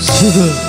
지금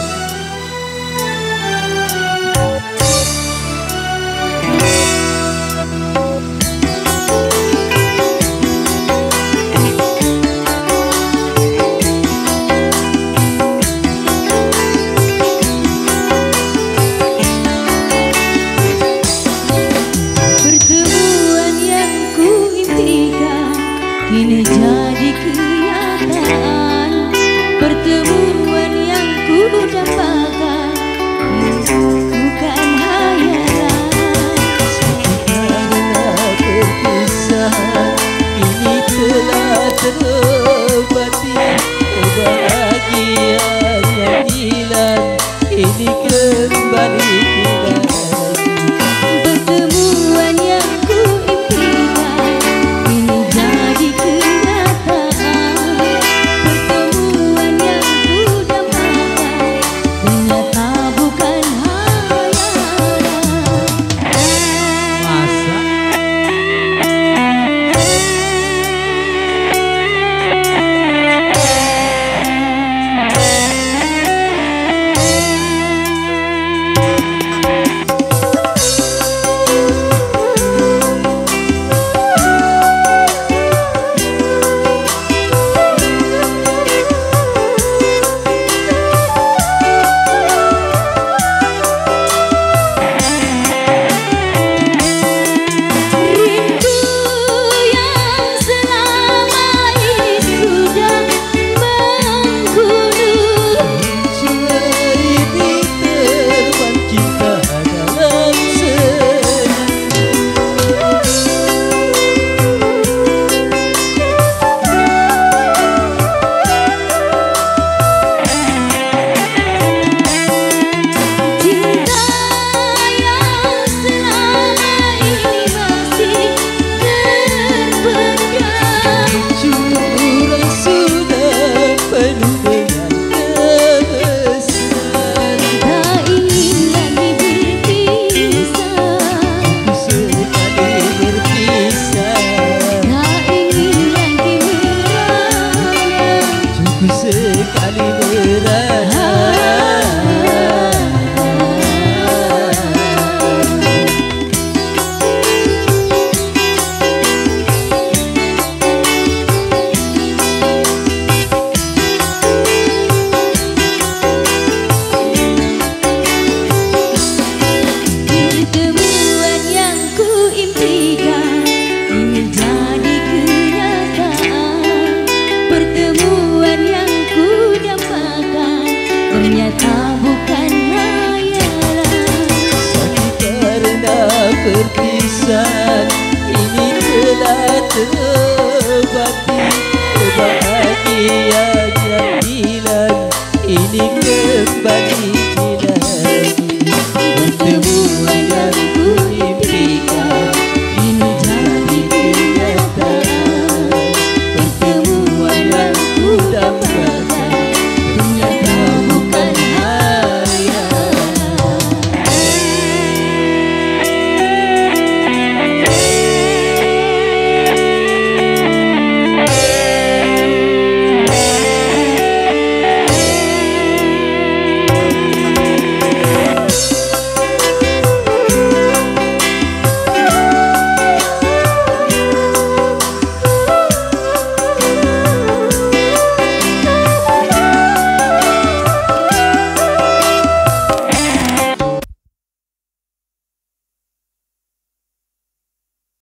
berpisah. Ini telah terbati Kebahagiaan yang hilang ini kembali lagi Bertemu dengan